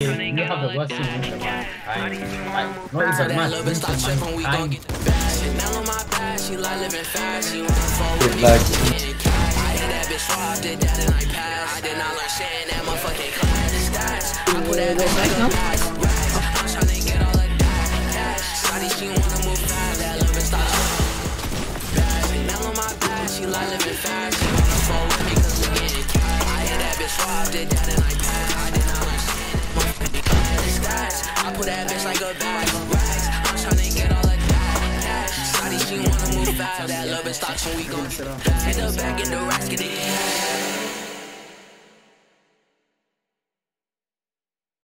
You have the worst thing in the world. I, I, not So even that much. little bitch stop tripping, we gon' get the bag. Chanel on my back, she like living fast. She wanna fall with me, Like- getting cash. I hit that bitch raw, did that in like pass. I did not learn shit in that motherfucking class. The stats, I put that bitch like a bag. Racks, I'm tryna get all of that cash. Shawty, she wanna move fast. That little bitch stop tripping. Bad. Chanel on my back, she like living fast. She wanna fall with me 'cause we getting cash. I hit that bitch raw, did that in like pass. Put that bitch like a bag. Racks, I'm tryna get all of that cash. Shawty, she wanna move fast. That little bitch stop when we gon' get Hit the back, get the racks, get it.